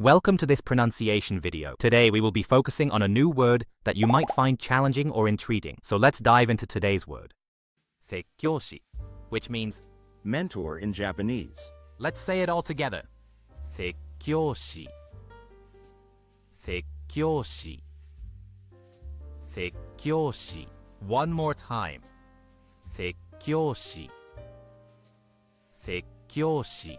Welcome to this pronunciation video. Today we will be focusing on a new word that you might find challenging or intriguing. So let's dive into today's word. Sekkyoushi, which means mentor in Japanese. Let's say it all together. Sekkyoushi. Sekkyoushi. Sekkyoushi. One more time. Sekkyoushi. Sekkyoushi.